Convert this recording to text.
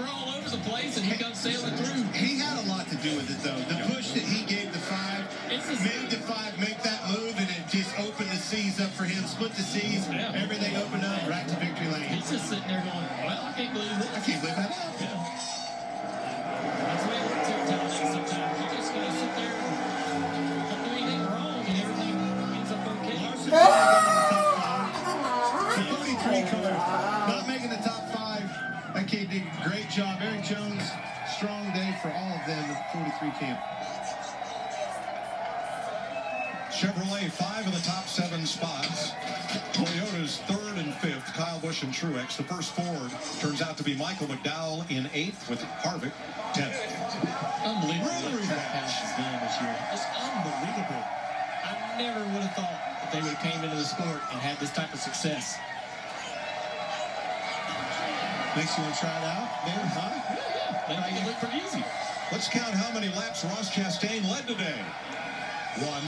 were all over the place, and he comes sailing through. He had a lot to do with it, though. The push that he gave the five made the five make that move, and it just opened the seas up for him, split the seas, yeah. everything opened up right to victory lane. He's just sitting there going, well, I can't believe this. I can't believe that happened. Yeah. Not making the top did a great job. Erik Jones, strong day for all of them at 43 camp. Chevrolet, five of the top seven spots. Toyota's third and fifth. Kyle Busch and Truex. The first Ford turns out to be Michael McDowell in eighth with Harvick tenth. Unbelievable Really what Trackhouse has done this year. It's unbelievable. I never would have thought that they would have came into the sport and had this type of success. Makes you want to try it out, man, huh? Yeah, yeah. Make it look pretty easy. Let's count how many laps Ross Chastain led today. One.